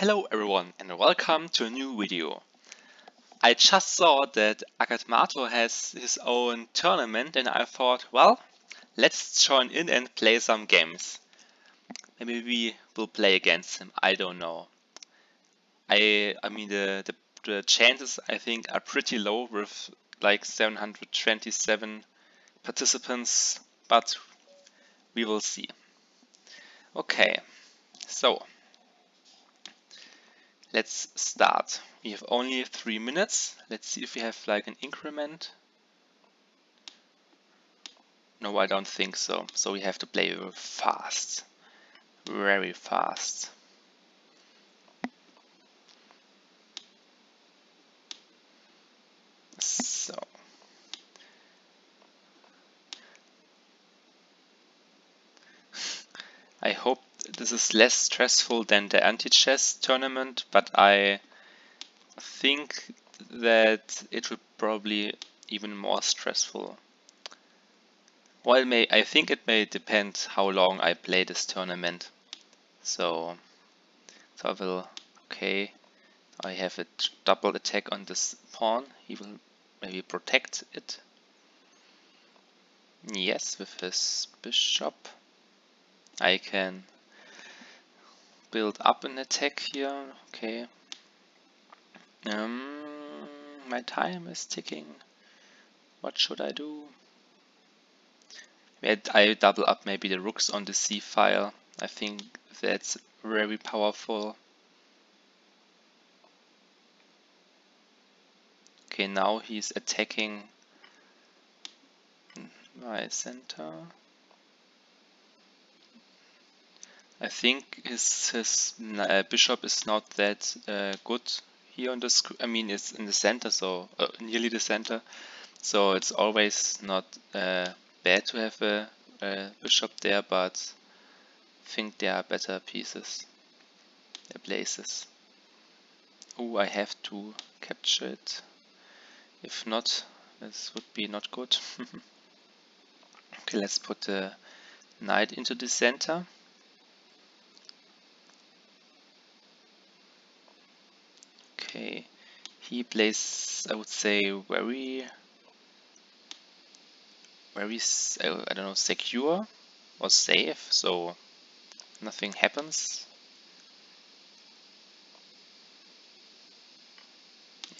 Hello everyone and welcome to a new video. I just saw that Agadmator has his own tournament and I thought, well, let's join in and play some games. Maybe we will play against him, I don't know. I I mean the, the, the chances I think are pretty low with like 727 participants, but we will see. Okay, so let's start. We have only three minutes. Let's see if we have like an increment. No, I don't think so. So we have to play fast, very fast. So. I hope this is less stressful than the anti-chess tournament, but I think that it will probably even more stressful. Well, may I think it may depend how long I play this tournament. So, so I will, okay, I have a double attack on this pawn. He will maybe protect it. Yes, with his bishop. I can build up an attack here. Okay. Um, my time is ticking. What should I do? I double up maybe the rooks on the c file. I think that's very powerful. Okay, now he's attacking my center. I think his his uh, bishop is not that uh, good here on the screen. I mean, it's in the center, so uh, nearly the center. So it's always not uh, bad to have a, a, bishop there, but I think there are better pieces, uh, places. Oh, I have to capture it. If not, this would be not good. okay, let's put the knight into the center. Okay, he plays, I would say, very, very, I don't know, secure or safe, so nothing happens.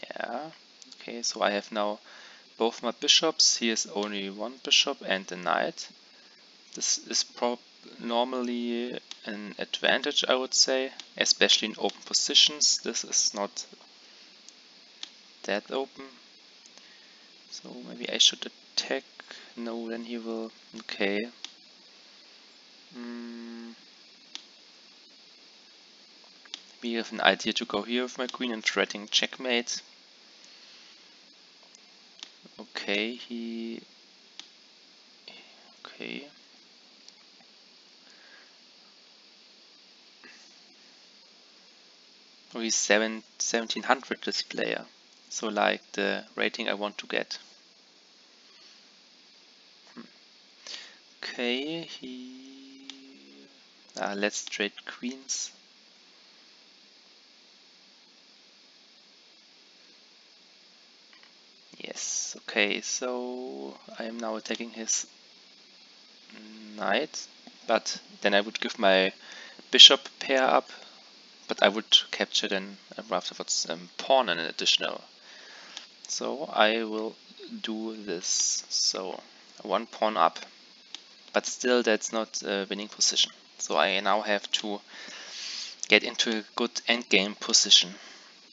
Yeah, okay, so I have now both my bishops. He has only one bishop and a knight. This is normally an advantage, I would say, especially in open positions. This is not that open. So maybe I should attack. No, then he will. Okay. Mm. We have an idea to go here with my queen and threatening checkmate. Okay, he. Okay. Oh, he's seven, 1700 this player so like the rating I want to get. Hmm. Okay, he... Uh, let's trade queens. Yes, okay, so I am now attacking his knight, but then I would give my bishop pair up, but I would capture then afterwards um, pawn and an additional so I will do this. So one pawn up. But still that's not a winning position. So I now have to get into a good endgame position.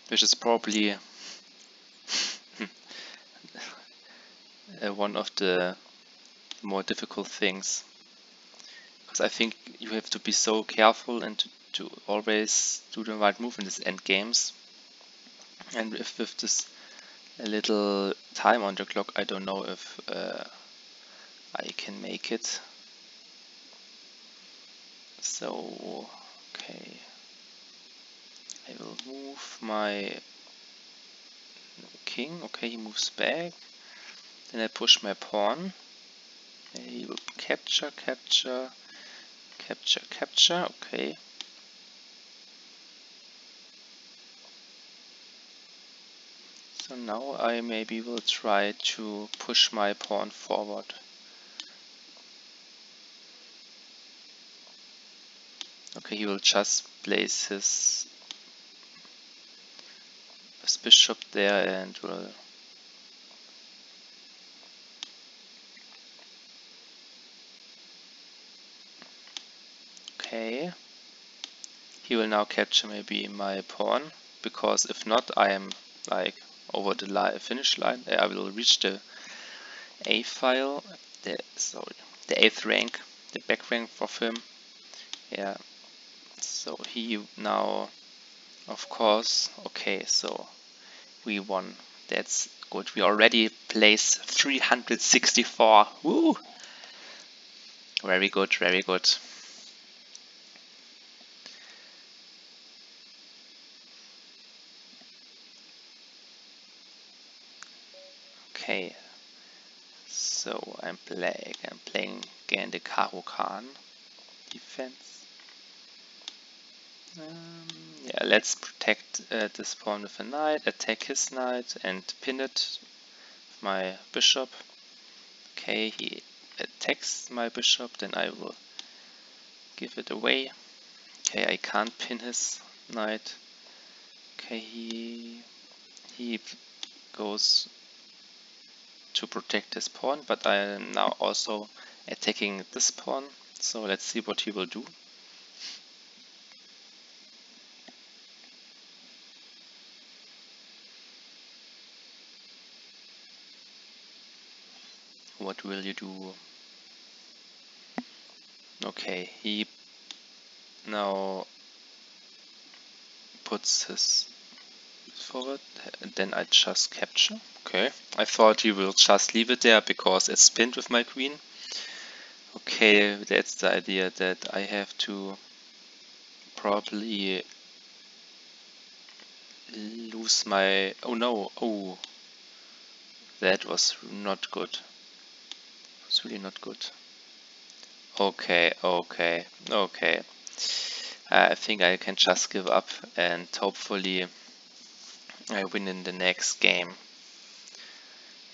Which is probably hmm, one of the more difficult things. Because I think you have to be so careful and to, to always do the right move in these endgames. And if with this a little time on the clock. I don't know if uh, I can make it. So, okay. I will move my king. Okay, he moves back. Then I push my pawn. He will capture, capture, capture, capture. Okay. Now I maybe will try to push my pawn forward. Okay, he will just place his, his bishop there and will Okay. He will now capture maybe my pawn because if not I am like over the li finish line. I will reach the A file, the sorry, the eighth rank, the back rank of him. Yeah. So he now, of course, okay. So we won. That's good. We already placed 364. Woo! Very good. Very good. Okay, so I'm playing I'm playing the defense. Um, yeah, let's protect uh, this pawn with a knight, attack his knight and pin it with my bishop. Okay, he attacks my bishop, then I will give it away. Okay, I can't pin his knight. Okay, he he goes to protect his pawn, but I am now also attacking this pawn. So let's see what he will do. What will you do? Okay, he now puts his forward, then I just capture. Okay, I thought he will just leave it there because it's pinned with my queen. Okay, that's the idea that I have to probably lose my... Oh no, oh, that was not good. It's really not good. Okay, okay, okay. I think I can just give up and hopefully I win in the next game.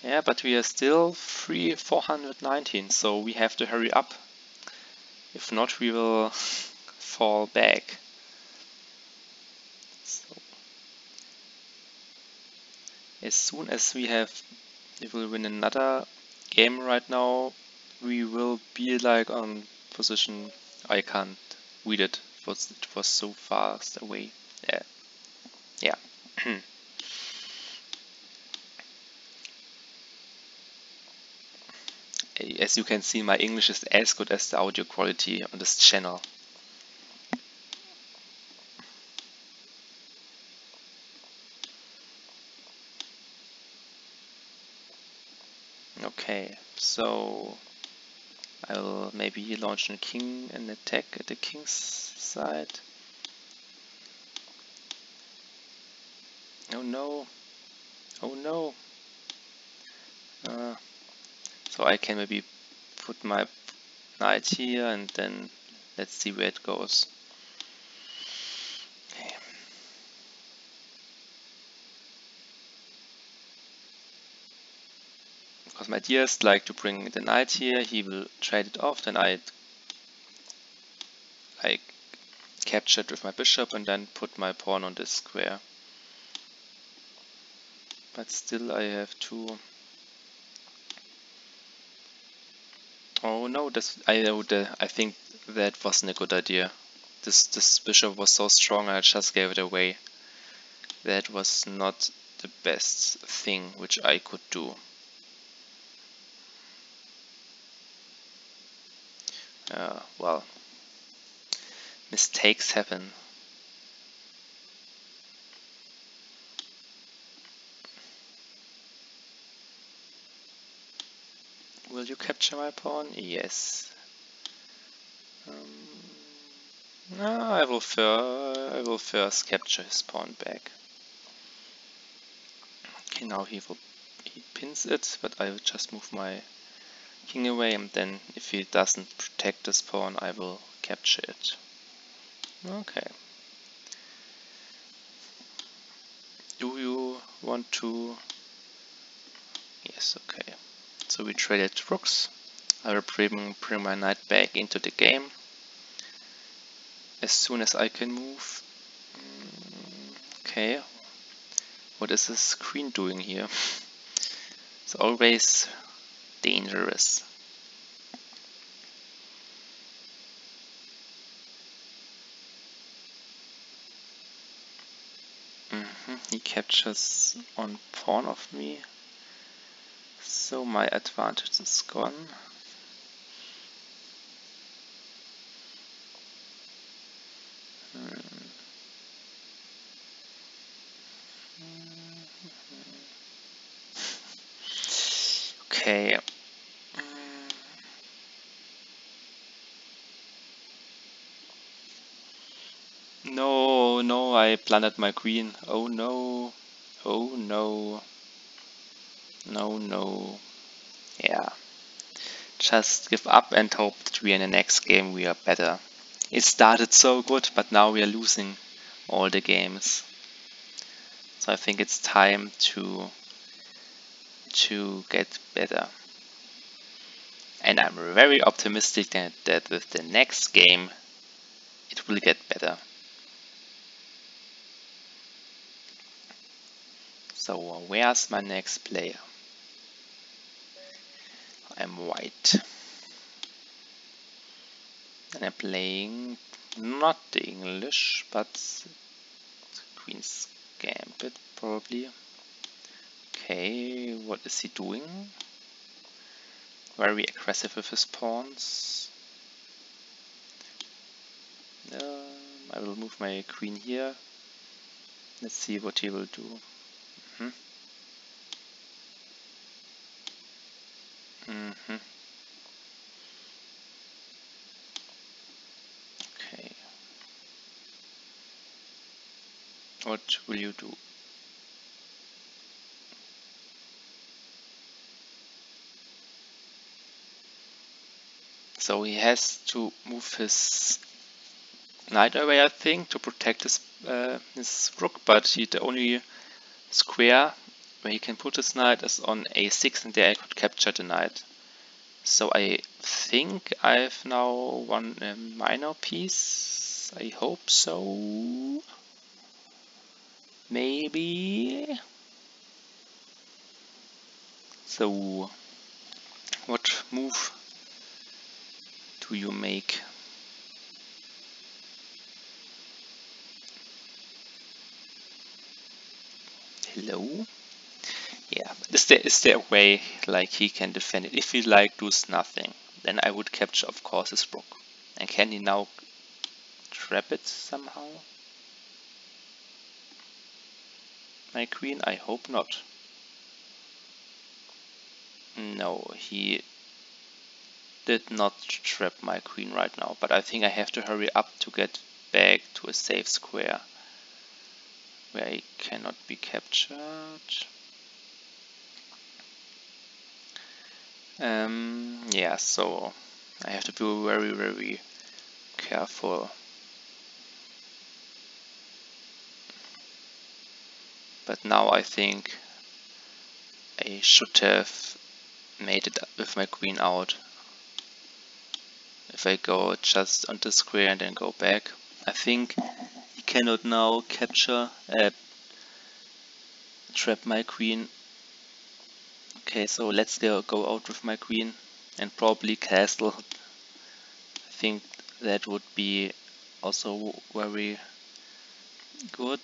Yeah, but we are still 3 419, so we have to hurry up. If not, we will fall back. So, as soon as we have, if we win another game right now, we will be like on position. I can't read it. It was, it was so fast away. Yeah. Yeah. as you can see my English is as good as the audio quality on this channel. Okay, so I will maybe launch a king and attack at the king's side. Oh no, oh no. Uh, so I can maybe put my knight here and then let's see where it goes. Because my dearest like to bring the knight here, he will trade it off, then I like capture it with my bishop and then put my pawn on this square. But still I have to Oh no, this I know the I think that wasn't a good idea. This this bishop was so strong I just gave it away. That was not the best thing which I could do. Uh, well, mistakes happen. Will you capture my pawn? Yes. Um, no, I will, I will first capture his pawn back. Okay, now he will he pins it, but I will just move my king away, and then if he doesn't protect this pawn, I will capture it. Okay. Do you want to Yes, Okay, so we traded rooks. I will bring, bring my knight back into the game as soon as I can move. Okay, what is this queen doing here? it's always dangerous. Mm -hmm. He captures on pawn of me, so my advantage is gone. Okay. No, no, I planted my queen. Oh no. Oh no. No, no. Yeah. Just give up and hope that we in the next game we are better. It started so good, but now we are losing all the games. So I think it's time to to get better. And I'm very optimistic that, that with the next game it will get better. So where's my next player? I'm white. And I'm playing not the English, but Queen's Gambit probably. Okay, what is he doing? Very aggressive with his pawns. Um, I will move my queen here. Let's see what he will do. Mm hmm. Hmm. Okay. What will you do? So he has to move his knight away, I think, to protect his, uh, his rook, but he, the only square where he can put his knight is on a6 and there I could capture the knight. So I think I've now won a minor piece. I hope so. Maybe. So, what move do you make? Hello? Yeah, is there is there a way like he can defend it? If he like does nothing, then I would capture of course his rook. And can he now trap it somehow? My queen? I hope not. No, he did not trap my queen right now, but I think I have to hurry up to get back to a safe square where he cannot be captured. Um, yeah, so I have to be very, very careful. But now I think I should have made it with my queen out if I go just on the square and then go back. I think he cannot now capture, uh, trap my queen. Okay, so let's go, out with my queen and probably castle. I think that would be also very good.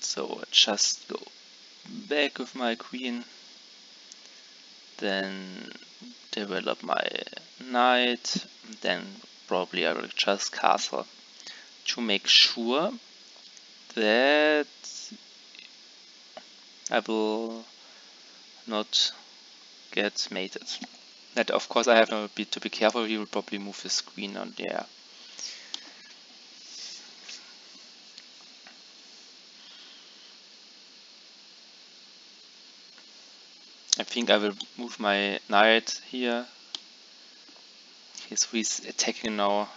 So just go back with my queen, then develop my knight, then probably I will just castle to make sure that I will not get mated. That of course I have to be, to be careful, he will probably move his queen on there. I think I will move my knight here he's attacking now.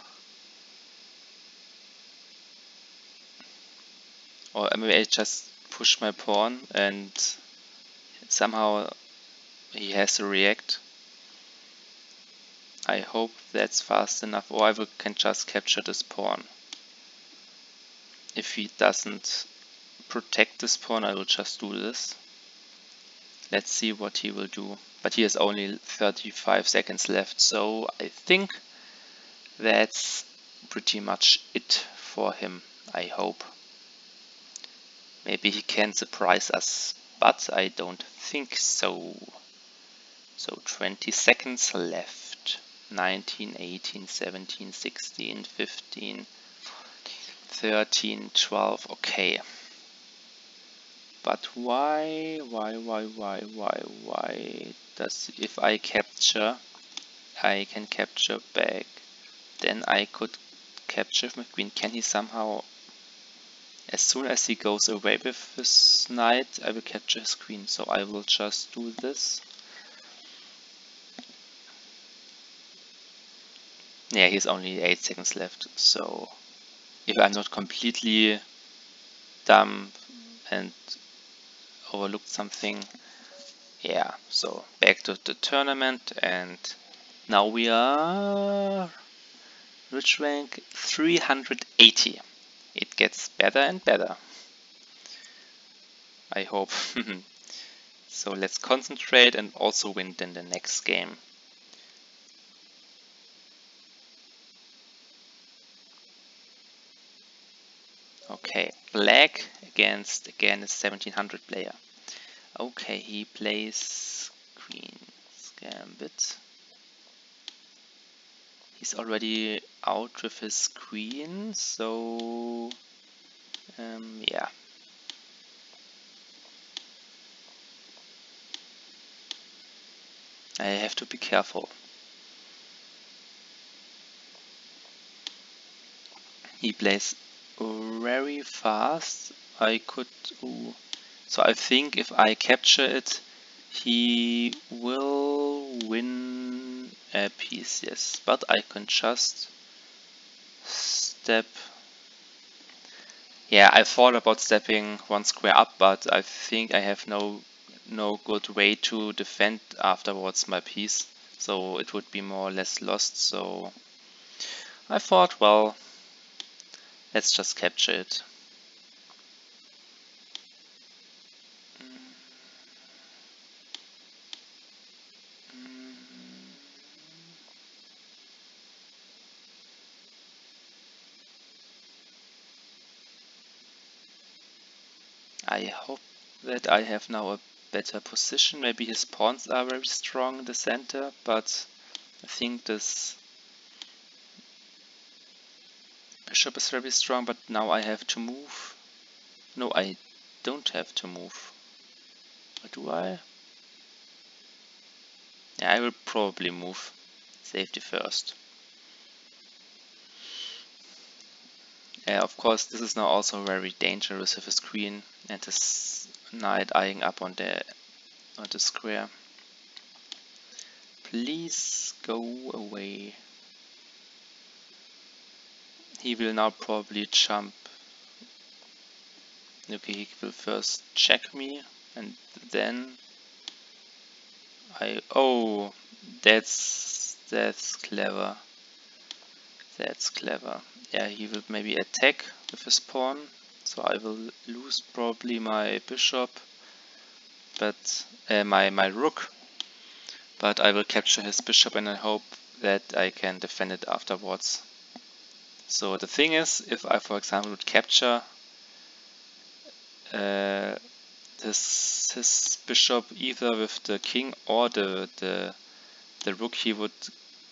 Or maybe I just push my pawn and somehow he has to react. I hope that's fast enough or I will, can just capture this pawn. If he doesn't protect this pawn I will just do this. Let's see what he will do. But he has only 35 seconds left so I think that's pretty much it for him, I hope. Maybe he can surprise us, but I don't think so. So 20 seconds left. 19, 18, 17, 16, 15, 13, 12, okay. But why, why, why, why, why, why does, if I capture, I can capture back, then I could capture my queen. Can he somehow as soon as he goes away with his knight, I will capture his queen. So I will just do this. Yeah, he's only 8 seconds left. So if I'm not completely dumb and overlooked something, yeah, so back to the tournament and now we are rich rank 380 it gets better and better. I hope. so let's concentrate and also win in the next game. Okay, black against again a 1700 player. Okay, he plays Queen's Gambit. He's already out with his queen, so um, yeah. I have to be careful. He plays very fast. I could... Ooh. So I think if I capture it, he will win a piece, yes. But I can just step. Yeah, I thought about stepping one square up, but I think I have no no good way to defend afterwards my piece. So it would be more or less lost. So I thought, well, let's just capture it. I hope that I have now a better position. Maybe his pawns are very strong in the center, but I think this bishop is very strong, but now I have to move. No, I don't have to move. Or do I? Yeah, I will probably move. Safety first. Of course, this is now also very dangerous with his queen and his knight eyeing up on the on the square. Please go away. He will now probably jump. Okay, he will first check me and then I oh that's that's clever. That's clever. Yeah, he will maybe attack with his pawn. So I will lose probably my bishop, but uh, my, my rook. But I will capture his bishop and I hope that I can defend it afterwards. So the thing is, if I for example would capture uh, his bishop either with the king or the the the rook, he would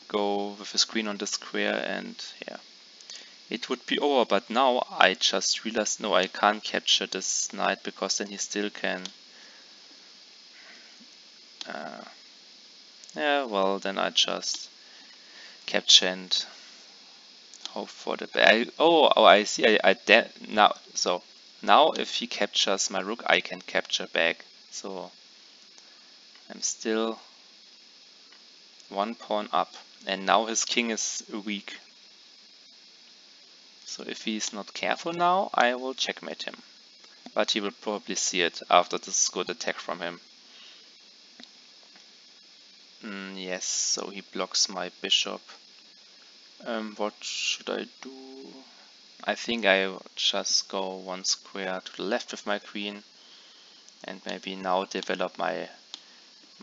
go with his queen on the square and yeah it would be over but now I just realized no I can't capture this knight because then he still can uh, yeah well then I just capture and hope for the best oh oh I see I, I now so now if he captures my rook I can capture back so I'm still one pawn up and now his king is weak. So if he's not careful now, I will checkmate him. But he will probably see it after this good attack from him. Mm, yes, so he blocks my bishop. Um, what should I do? I think I just go one square to the left with my queen and maybe now develop my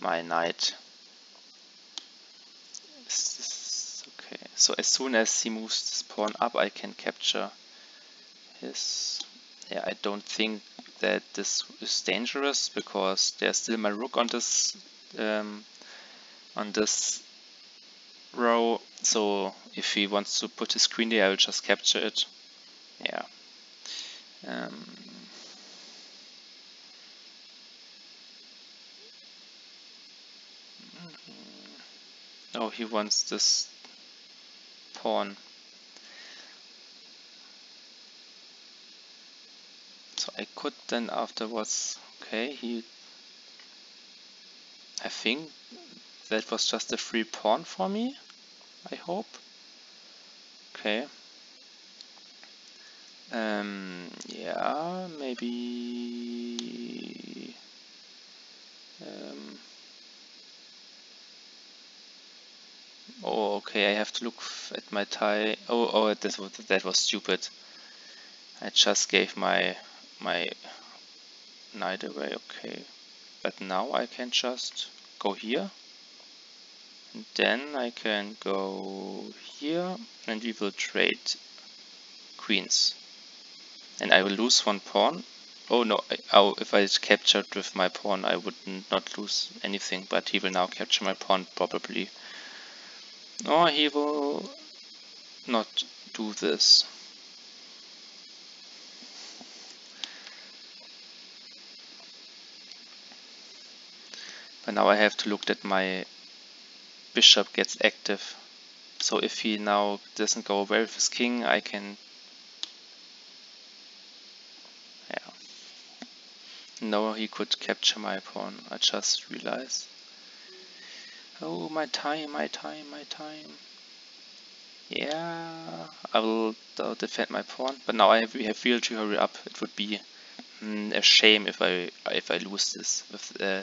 my knight. okay? So as soon as he moves this pawn up, I can capture his. Yeah, I don't think that this is dangerous because there's still my rook on this um, on this row. So if he wants to put his queen there, I will just capture it. Yeah. Um, oh, he wants this pawn. So I could then afterwards, okay, he, I think that was just a free pawn for me, I hope. Okay. Um, yeah, maybe... Um, oh, okay, I have to look at my tie. Oh, oh, that was, that was stupid. I just gave my my knight away, okay. But now I can just go here and then I can go here and we will trade queens. And I will lose one pawn. Oh no, I, oh, if I captured with my pawn I would not lose anything, but he will now capture my pawn probably. Or he will not do this. But now I have to look that my bishop gets active. So if he now doesn't go away with his king, I can... Yeah. No, he could capture my pawn, I just realized. Oh, my time, my time, my time. Yeah, I will uh, defend my pawn, but now I have, we have really to hurry up. It would be mm, a shame if I if I lose this with uh,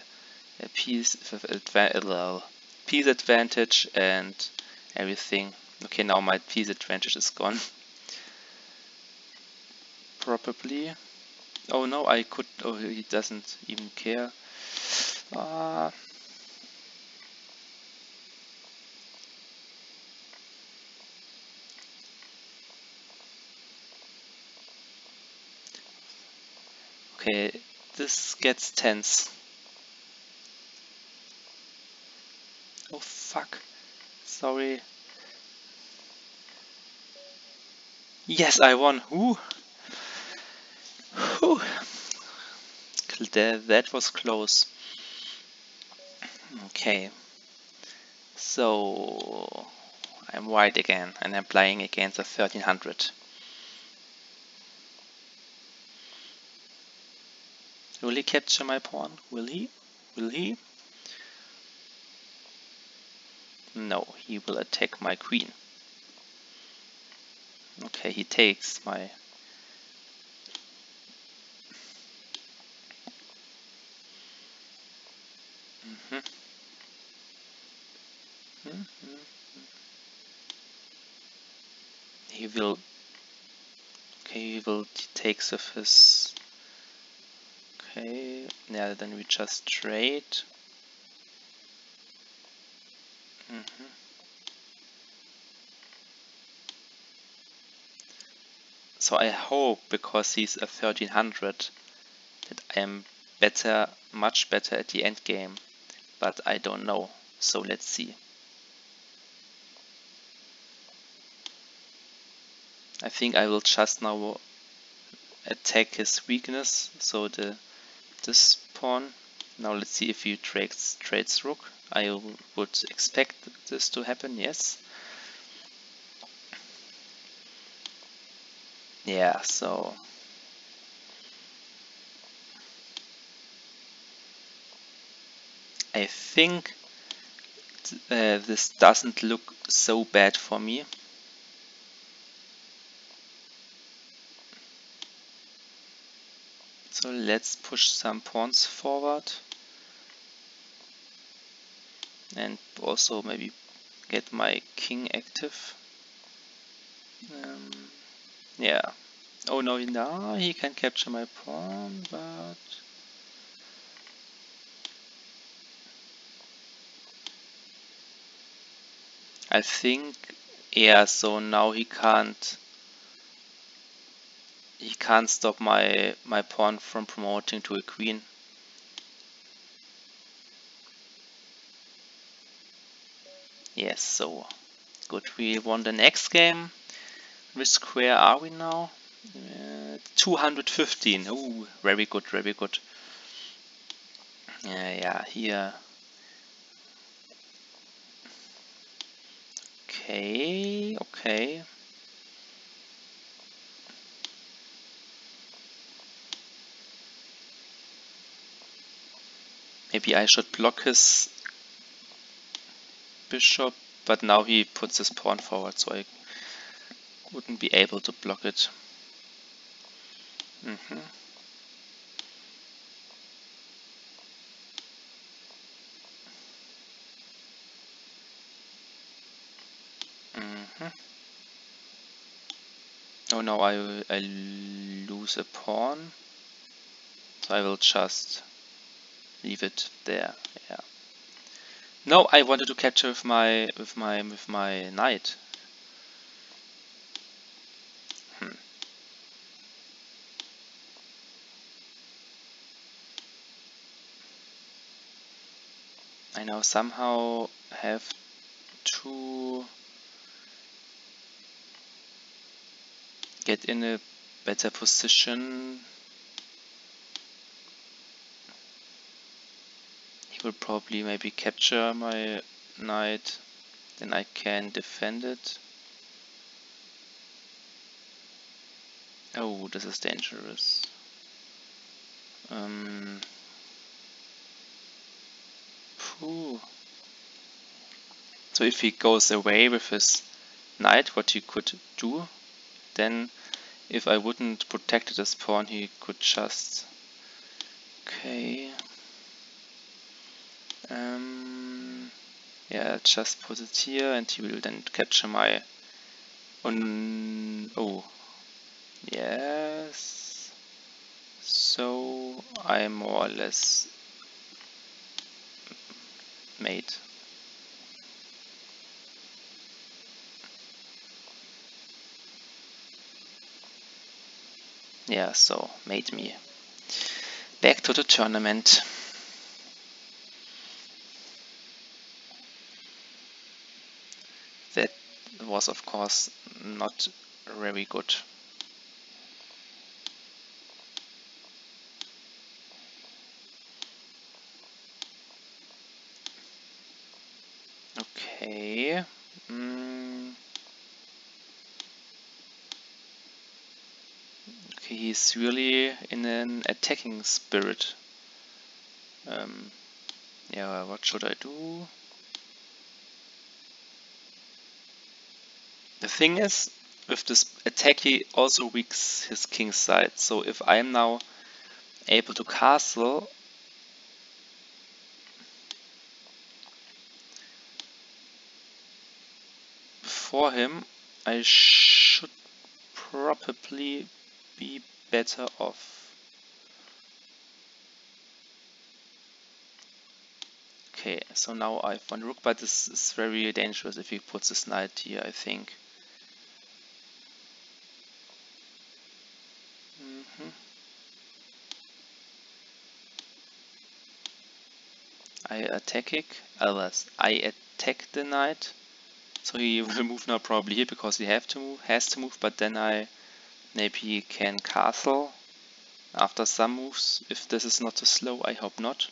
a piece with adva piece advantage and everything. Okay, now my piece advantage is gone. Probably. Oh no, I could. Oh, he doesn't even care. Uh, okay, this gets tense. Oh fuck. Sorry. Yes, I won. Who? Whew. That, that was close. Okay. So I'm white again and I'm playing against a 1300. He capture my pawn? Will he? Will he? No, he will attack my queen. Okay, he takes my... Mm -hmm. Mm -hmm. He will... Okay, he will take his... Yeah, then we just trade. Mm -hmm. So I hope, because he's a 1300, that I am better, much better at the end game. But I don't know, so let's see. I think I will just now attack his weakness, so the this pawn. Now let's see if he trades, trades rook. I would expect this to happen, yes. Yeah, so... I think uh, this doesn't look so bad for me. So let's push some pawns forward. and also maybe get my king active. Um, yeah. Oh no, now he can capture my pawn, but... I think, yeah, so now he can't he can't stop my my pawn from promoting to a queen. Yes, so good. We won the next game. Which square are we now? Uh, 215. Oh, very good, very good. Uh, yeah, here. Okay, okay. Maybe I should block his bishop, but now he puts his pawn forward, so I wouldn't be able to block it. Mm -hmm. Mm -hmm. Oh no, I, I lose a pawn, so I will just leave it there. Yeah. No, I wanted to capture with my with my with my knight. Hmm. I now somehow have to get in a better position. Will probably maybe capture my knight, then I can defend it. Oh, this is dangerous. Um, So if he goes away with his knight, what he could do, then if I wouldn't protect this pawn, he could just... Okay... Um, yeah, just put it here and he will then capture my... On, oh, yes. So I more or less made yeah, so made me back to the tournament. Was of course not very good. Okay. Mm. Okay, he's really in an attacking spirit. Um, yeah, what should I do? The thing is, with this attack he also weaks his king's side. So if I'm now able to castle, before him, I should probably be better off. Okay, so now I have one rook, but this is very dangerous if he puts his knight here, I think. I attack it, Alas, I attack the knight. So he will move now probably here because he have to move, has to move, but then I maybe can castle after some moves. If this is not too slow, I hope not.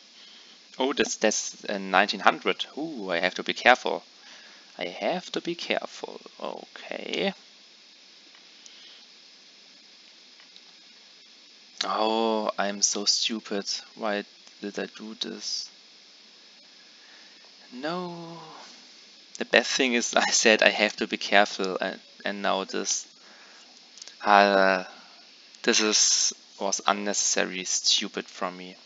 Oh, that's that's uh, 1900. Ooh, I have to be careful. I have to be careful. Okay. Oh, I'm so stupid. Why did I do this? No. The best thing is I said I have to be careful and, and now this uh, this is was unnecessary stupid from me.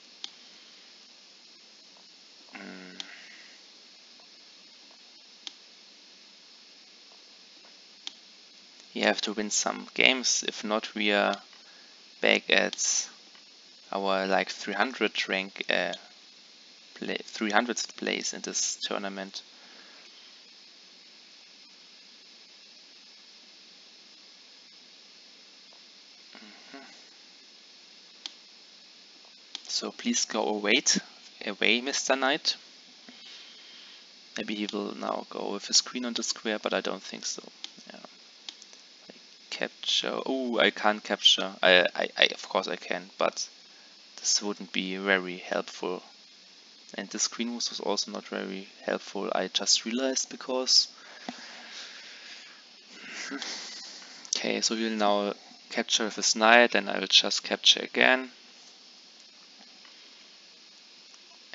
We You have to win some games, if not we are back at our like 300 rank uh, play, 300th place in this tournament. Mm-hmm. So please go away, away, Mr. Knight. Maybe he will now go with his queen on the square, but I don't think so. Yeah. Capture. Oh, I can't capture. I, I, I, of course I can, but this wouldn't be very helpful. And the screen was also not very helpful. I just realized because. okay, so he'll now capture with knight, and I will just capture again.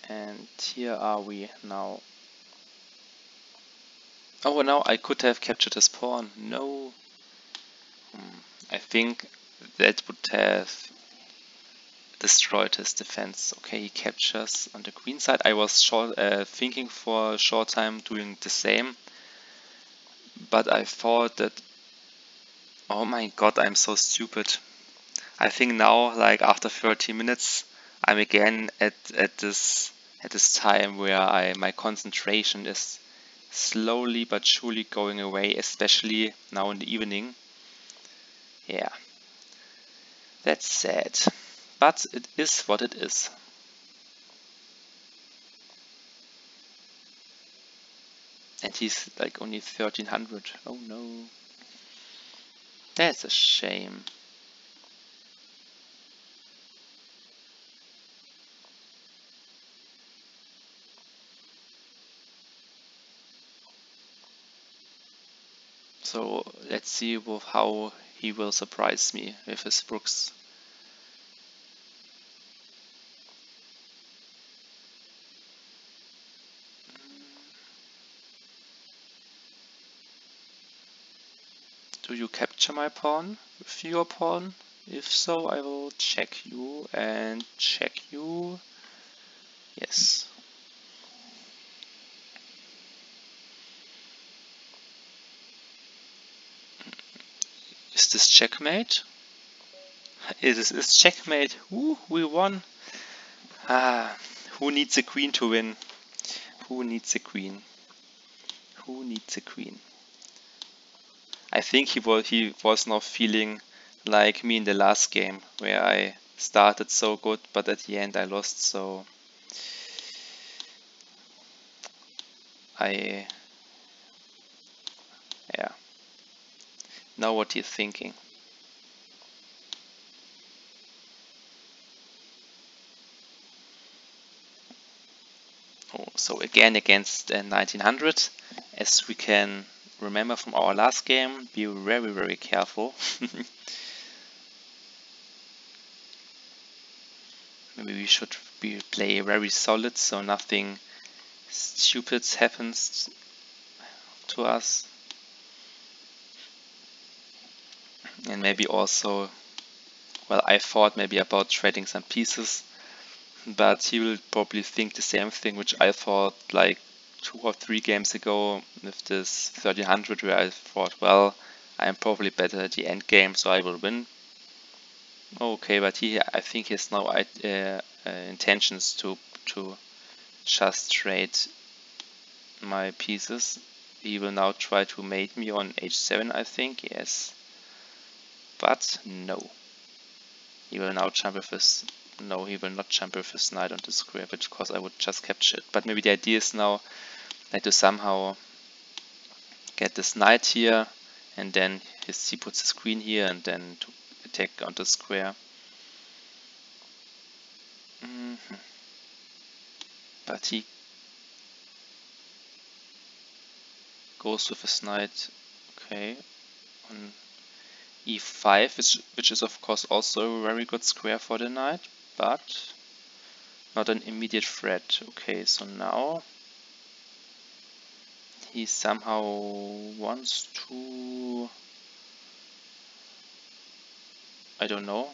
And here are we now Oh, now I could have captured his pawn. No. Hmm. I think that would have destroyed his defense. Okay, he captures on the queen side. I was short, uh, thinking for a short time doing the same. But I thought that... Oh my god, I'm so stupid. I think now, like after 30 minutes, I'm again at, at this at this time where I my concentration is slowly but surely going away, especially now in the evening. Yeah, that's sad, but it is what it is. And he's like only 1300. Oh no. That's a shame. So let's see how he will surprise me with his brooks. Do you capture my pawn with your pawn? If so, I will check you and check you. Yes. Is this checkmate? Is this checkmate? Ooh, we won. Ah, who needs a queen to win? Who needs a queen? Who needs a queen? I think he was he was not feeling like me in the last game where I started so good but at the end I lost so I yeah know what he's thinking. Oh, so again against uh, 1900, as we can remember from our last game, be very very careful. Maybe we should be play very solid so nothing stupid happens to us. and maybe also well I thought maybe about trading some pieces but he will probably think the same thing which I thought like two or three games ago with this 1300 where I thought well I'm probably better at the end game so I will win. Okay but he I think he has no uh, uh, intentions to to just trade my pieces. He will now try to mate me on h7 I think yes. But no. He will now jump with his... No, he will not jump with his knight on the square, because I would just capture it. But maybe the idea is now like to somehow get this knight here, and then his, he puts his queen here, and then to attack on the square. Mm -hmm. But he goes with his knight, okay, on e5, which, which is of course also a very good square for the knight, but not an immediate threat. Okay, so now he somehow wants to, I don't know,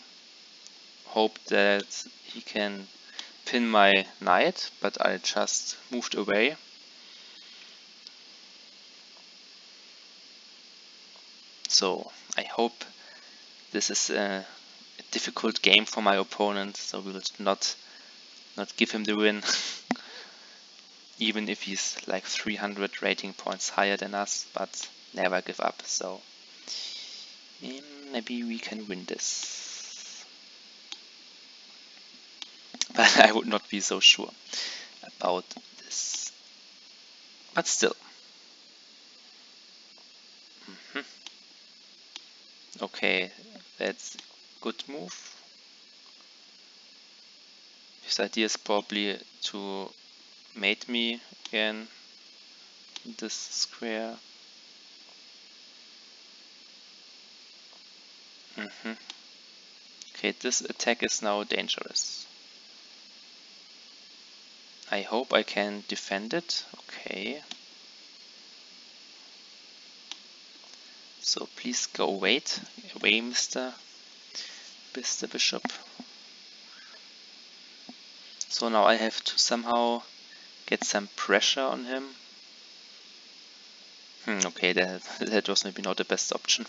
hope that he can pin my knight, but I just moved away. So I hope this is a, a difficult game for my opponent. So we will not not give him the win. Even if he's like 300 rating points higher than us, but never give up. So maybe we can win this. But I would not be so sure about this. But still. Mm -hmm. Okay, that's good move. His idea is probably to mate me again this square. Mm -hmm. Okay, this attack is now dangerous. I hope I can defend it. Okay. So please go wait away, Mr. Mr. Bishop. So now I have to somehow get some pressure on him. Hmm, okay, that, that was maybe not the best option.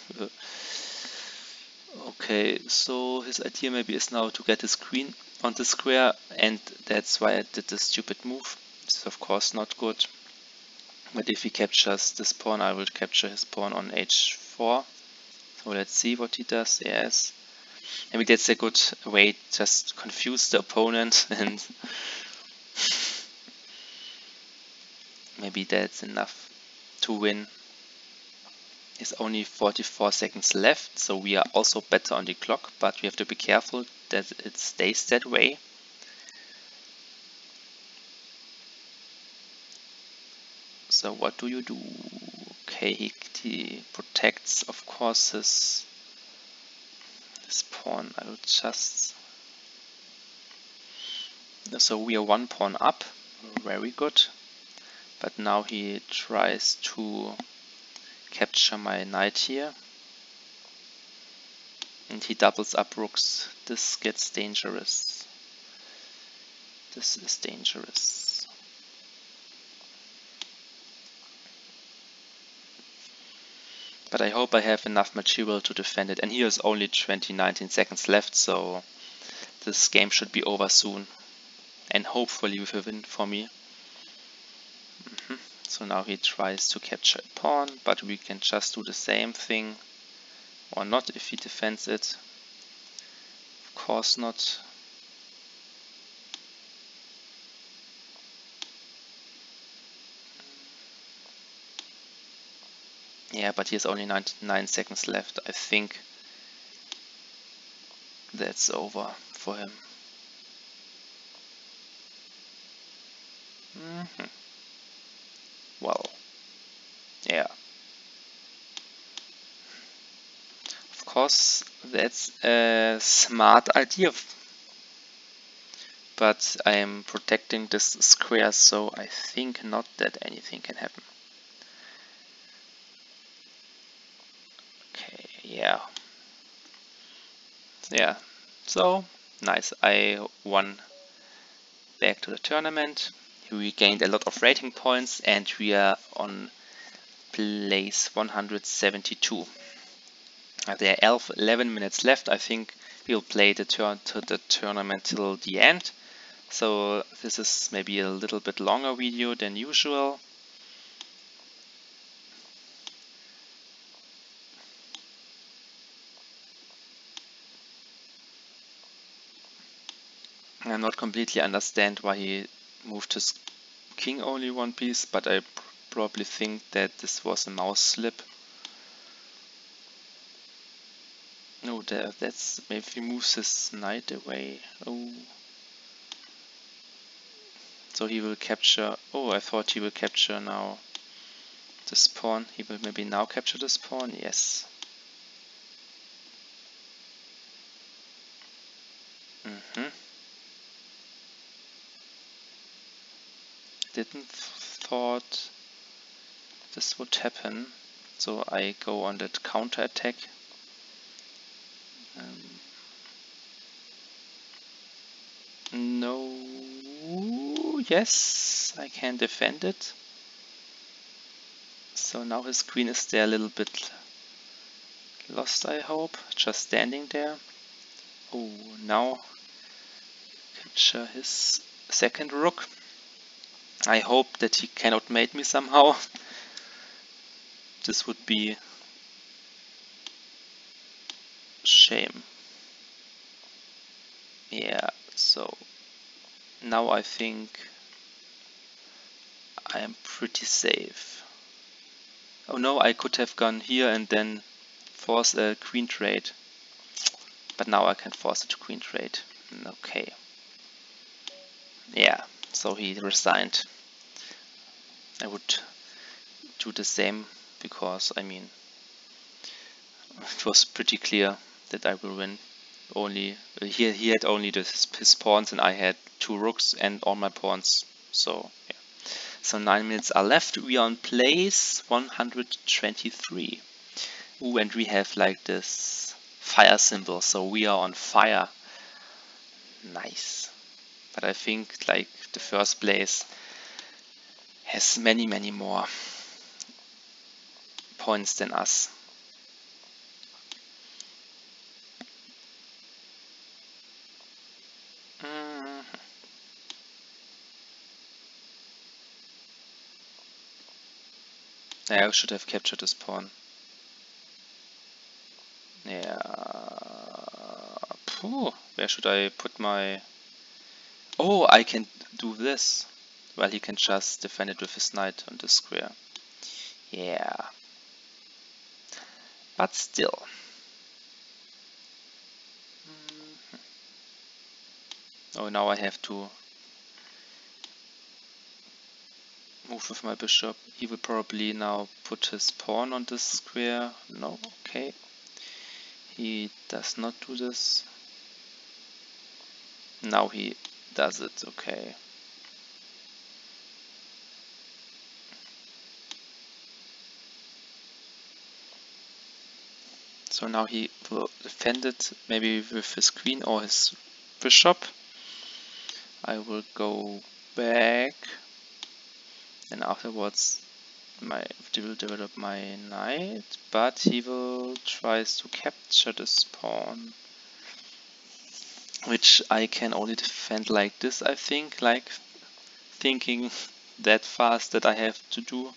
okay, so his idea maybe is now to get his queen on the square and that's why I did this stupid move. This is of course not good. But if he captures this pawn, I will capture his pawn on h4. So let's see what he does. Yes. Maybe that's a good way just confuse the opponent and maybe that's enough to win. It's only 44 seconds left, so we are also better on the clock, but we have to be careful that it stays that way. So what do you do? Okay, he, protects, of course, his this pawn. I will just... So we are one pawn up, very good. But now he tries to capture my knight here. And he doubles up rooks. This gets dangerous. This is dangerous. But I hope I have enough material to defend it. And here's only 20, 19 seconds left, so this game should be over soon. And hopefully with a win for me. Mm -hmm. So now he tries to capture a pawn, but we can just do the same thing. Or not if he defends it. Of course not. Yeah, but he has only 99 seconds left. I think that's over for him. Mm -hmm. Well, yeah. Of course, that's a smart idea. But I am protecting this square, so I think not that anything can happen. Yeah. Yeah. So nice. I won back to the tournament. We gained a lot of rating points and we are on place 172 uh, there are 11 minutes left. I think we'll play the turn to the tournament till the end. So this is maybe a little bit longer video than usual not completely understand why he moved his king only one piece, but I probably think that this was a mouse slip. No, there, that's maybe he moves his knight away. Oh. So he will capture, oh I thought he will capture now this pawn. He will maybe now capture this pawn, yes. Thought this would happen. So I go on that counter attack. Um, no, yes, I can defend it. So now his queen is there a little bit lost I hope, just standing there. Oh, now capture his second rook. I hope that he cannot mate me somehow. This would be shame. Yeah, so now I think I am pretty safe. Oh no, I could have gone here and then force a queen trade. But now I can force to queen trade. Mm, okay. Yeah, so he resigned. I would do the same because, I mean, it was pretty clear that I will win. Only he, he had only the, his pawns and I had two rooks and all my pawns. So, yeah. So 9 minutes are left. We are on place 123. Ooh, and we have like this fire symbol, so we are on fire. Nice. But I think like the first place has many, many more points than us. Mm-hmm. I should have captured this pawn. Yeah. Where should I put my... Oh, I can do this. Well, he can just defend it with his knight on the square. Yeah. But still. Mm-hmm. Oh, now I have to move with my bishop. He will probably now put his pawn on this square. No, okay. He does not do this. Now he does it, okay. So now he will defend it maybe with his queen or his bishop. I will go back and afterwards my will develop my knight, but he will tries to capture this pawn. Which I can only defend like this, I think, like thinking that fast that I have to do.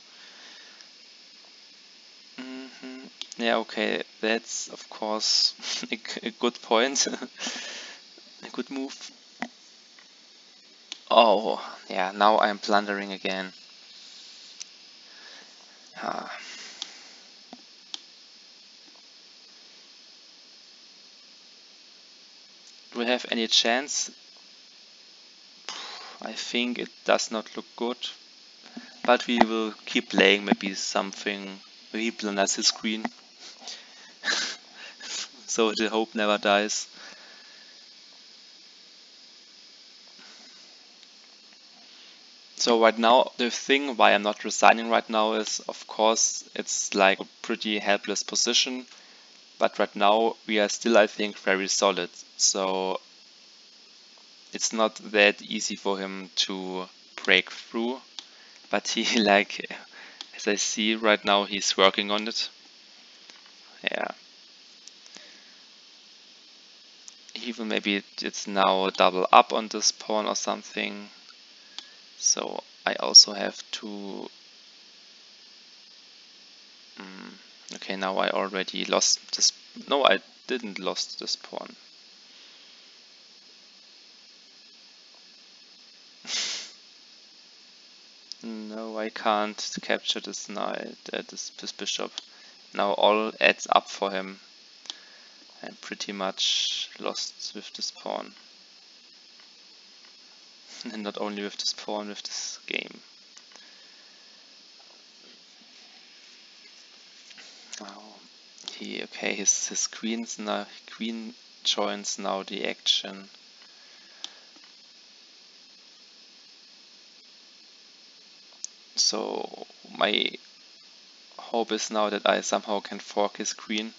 Yeah, okay, that's of course a, a good point. a good move. Oh, yeah, now I'm blundering again. Uh, do we have any chance? I think it does not look good. But we will keep playing maybe something. Maybe blunders his queen. So the hope never dies. So right now, the thing why I'm not resigning right now is, of course, it's like a pretty helpless position. But right now, we are still, I think, very solid. So it's not that easy for him to break through. But he, like, as I see right now, he's working on it. Yeah. Even maybe it's now double up on this pawn or something. So I also have to... Mm, okay, now I already lost this... No, I didn't lost this pawn. no, I can't capture this knight, uh, this, this bishop. Now all adds up for him. I'm pretty much lost with this pawn. and not only with this pawn, with this game. Oh, he okay. His his queen's now queen joins now the action. So my hope is now that I somehow can fork his queen.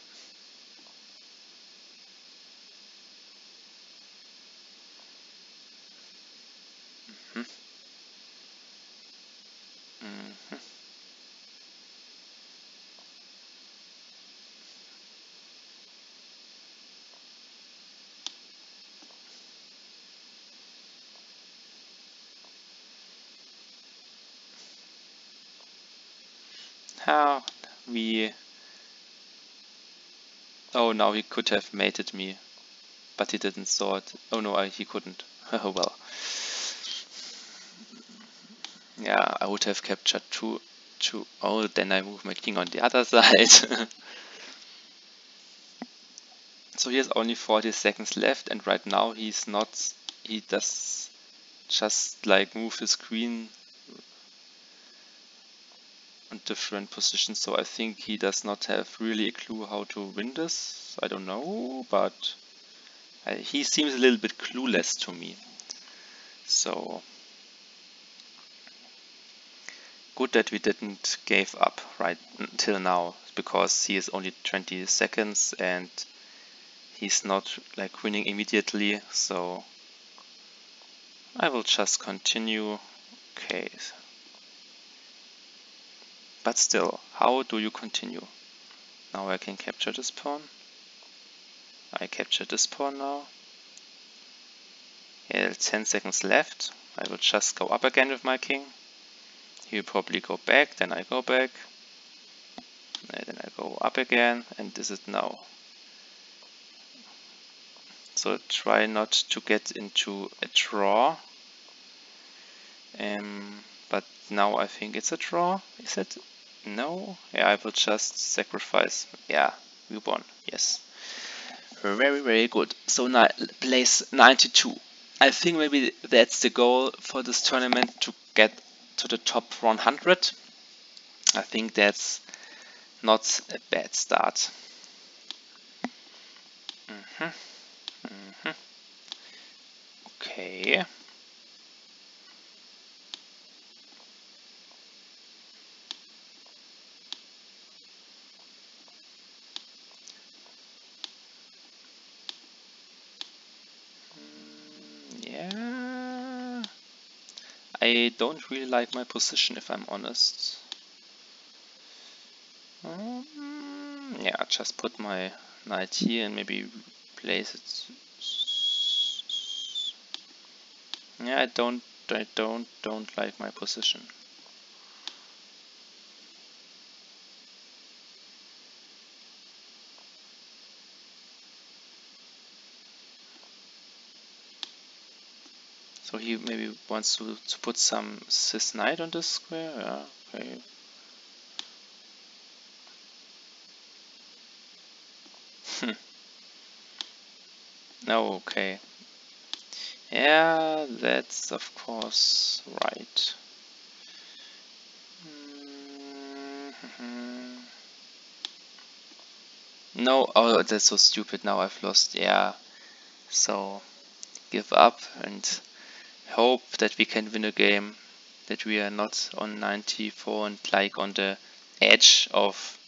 how we oh now he could have mated me but he didn't saw it oh no I, he couldn't. Well. Yeah I would have captured two two oh then I move my king on the other side. So he has only 40 seconds left and right now he's not he does just like move his queen different positions so I think he does not have really a clue how to win this. I don't know but uh, he seems a little bit clueless to me. So good that we didn't gave up right until now because he is only 20 seconds and he's not like winning immediately so I will just continue. Okay but still, how do you continue? Now I can capture this pawn. I capture this pawn now. Yeah, 10 seconds left. I will just go up again with my king. He will probably go back, then I go back. And then I go up again, and this is now. So try not to get into a draw. Um, but now I think it's a draw, is it? No? Yeah, I will just sacrifice. Yeah, we won. Yes. Very, very good. So now place 92. I think maybe that's the goal for this tournament to get to the top 100. I think that's not a bad start. Mm -hmm. Mm -hmm. Okay. I don't really like my position if I'm honest. Um, yeah, just put my knight here and maybe place it. Yeah, I don't, I don't, don't like my position. So he maybe wants to, to put some cis knight on this square. Yeah, okay. Hmm. no, okay. Yeah, that's of course right. Mm-hmm. No, oh, that's so stupid. Now I've lost. Yeah, so give up and hope that we can win a game, that we are not on 94 and like on the edge of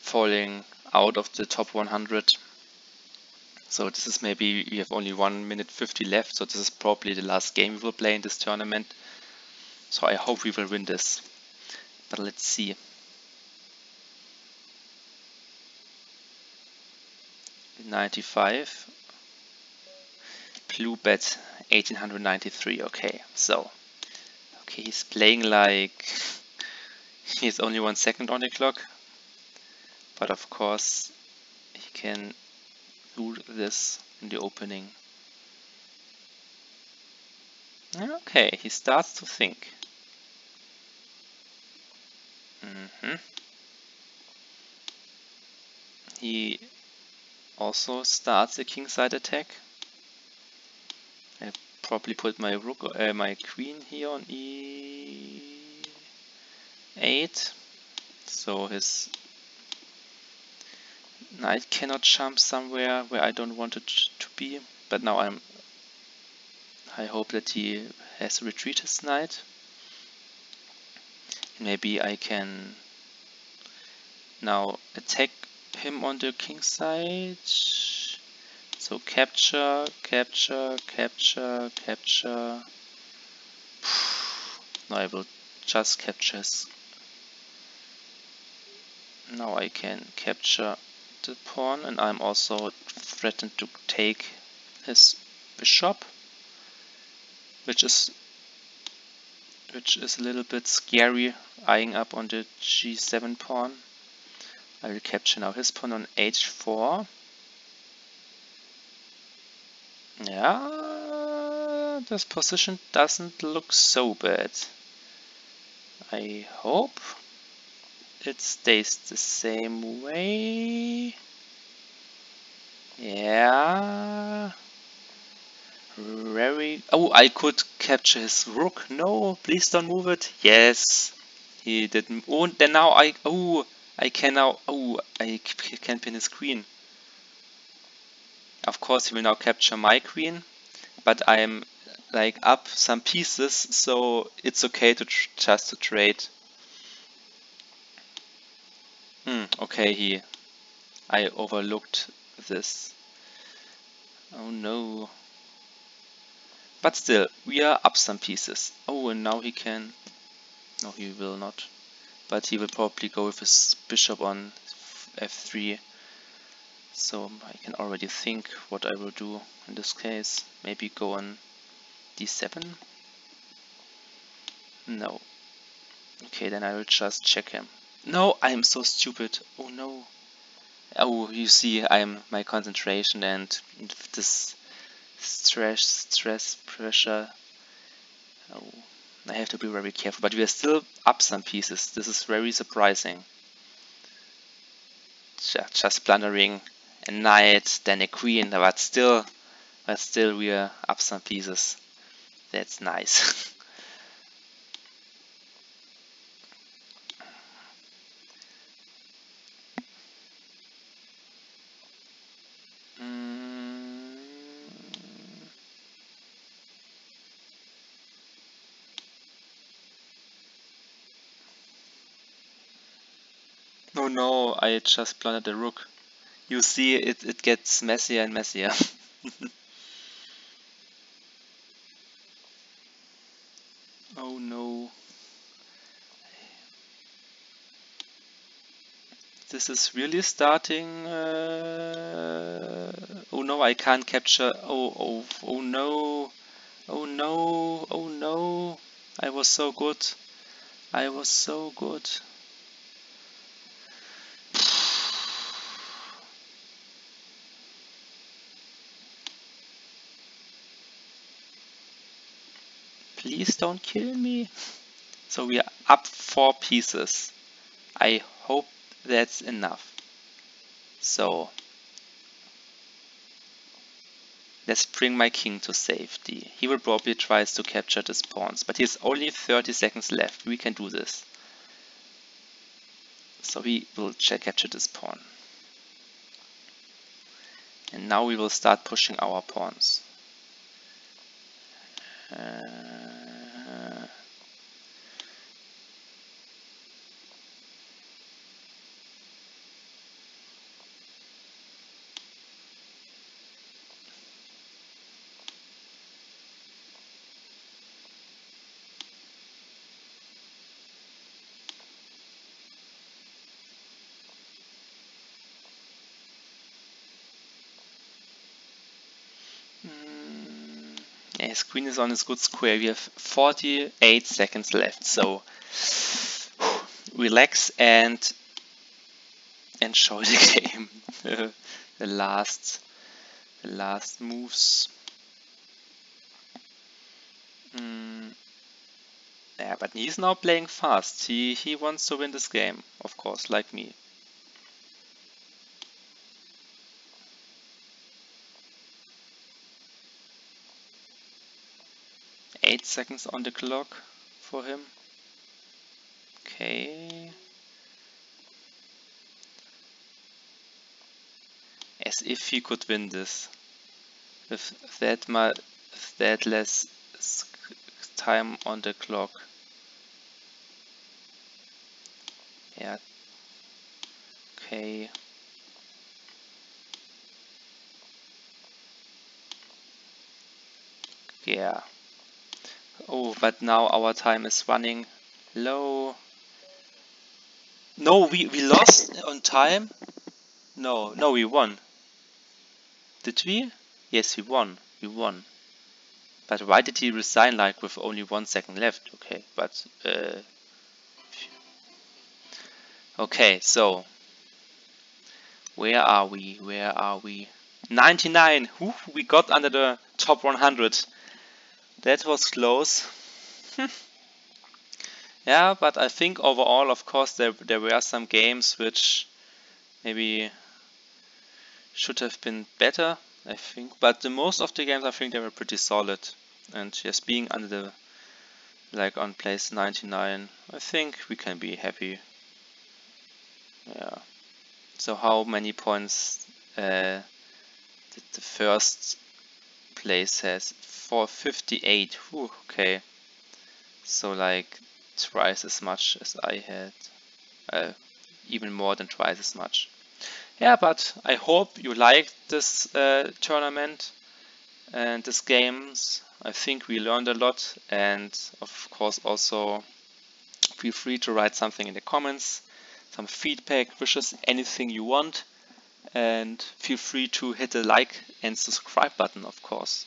falling out of the top 100. So this is maybe, we have only 1 minute 50 left, so this is probably the last game we will play in this tournament. So I hope we will win this, but let's see. Ninety-five. Blue bet 1893, okay, so, okay, he's playing like, he's only one second on the clock, but of course he can do this in the opening. Okay, he starts to think. Mm -hmm. He also starts a kingside attack probably put my rook, uh, my queen here on e8, so his knight cannot jump somewhere where I don't want it to be. But now I'm. I hope that he has retreat his knight. Maybe I can now attack him on the king side. So capture, capture, capture, capture. Now I will just capture. Now I can capture the pawn and I'm also threatened to take his bishop, which is which is a little bit scary, eyeing up on the g7 pawn. I will capture now his pawn on h4. Yeah, this position doesn't look so bad. I hope it stays the same way. Yeah. Very... Oh, I could capture his rook. No, please don't move it. Yes. He didn't... Oh, then now I... Oh, I can now... Oh, I can pin his queen. Of course, he will now capture my queen. But I'm like up some pieces, so it's okay to just to trade. Hmm, okay, he... I overlooked this. Oh no. But still, we are up some pieces. Oh, and now he can... No, he will not. But he will probably go with his bishop on f3. So I can already think what I will do in this case. Maybe go on d7? No. Okay, then I will just check him. No, I am so stupid. Oh no. Oh, you see, I'm my concentration and this stress, stress, pressure. Oh, I have to be very careful. But we are still up some pieces. This is very surprising. Just blundering a knight, then a queen, but still, but still we are up some pieces. That's nice. Oh no, I just planted a rook. You see, it, it gets messier and messier. oh no. This is really starting... Uh... Oh no, I can't capture... Oh, oh, oh no. Oh no, oh no. I was so good. I was so good. Please don't kill me. So we are up four pieces. I hope that's enough. So let's bring my king to safety. He will probably try to capture these pawns, but he has only 30 seconds left. We can do this. So we will check capture this pawn. And now we will start pushing our pawns. Uh, his queen is on his good square. We have 48 seconds left, so relax and enjoy the game. the last, the last moves. Mm. Yeah, but he's now playing fast. He he wants to win this game, of course, like me. 8 seconds on the clock for him. Okay. As if he could win this. With that, with that less time on the clock. Yeah. Okay. Yeah. Oh, but now our time is running low. No, we, we lost on time. No, no, we won. Did we? Yes, we won. We won. But why did he resign like with only one second left? Okay, but uh, okay, so where are we? Where are we? 99. Ooh, we got under the top 100. That was close. yeah, but I think overall, of course, there there were some games which maybe should have been better. I think, but the most of the games I think they were pretty solid. And just being under the like on place 99, I think we can be happy. Yeah. So how many points uh, did the first place has? 458. Whew, okay. So like twice as much as I had. Uh, even more than twice as much. Yeah, but I hope you liked this uh, tournament and these games. I think we learned a lot and of course also feel free to write something in the comments, some feedback, wishes, anything you want and feel free to hit the like and subscribe button of course.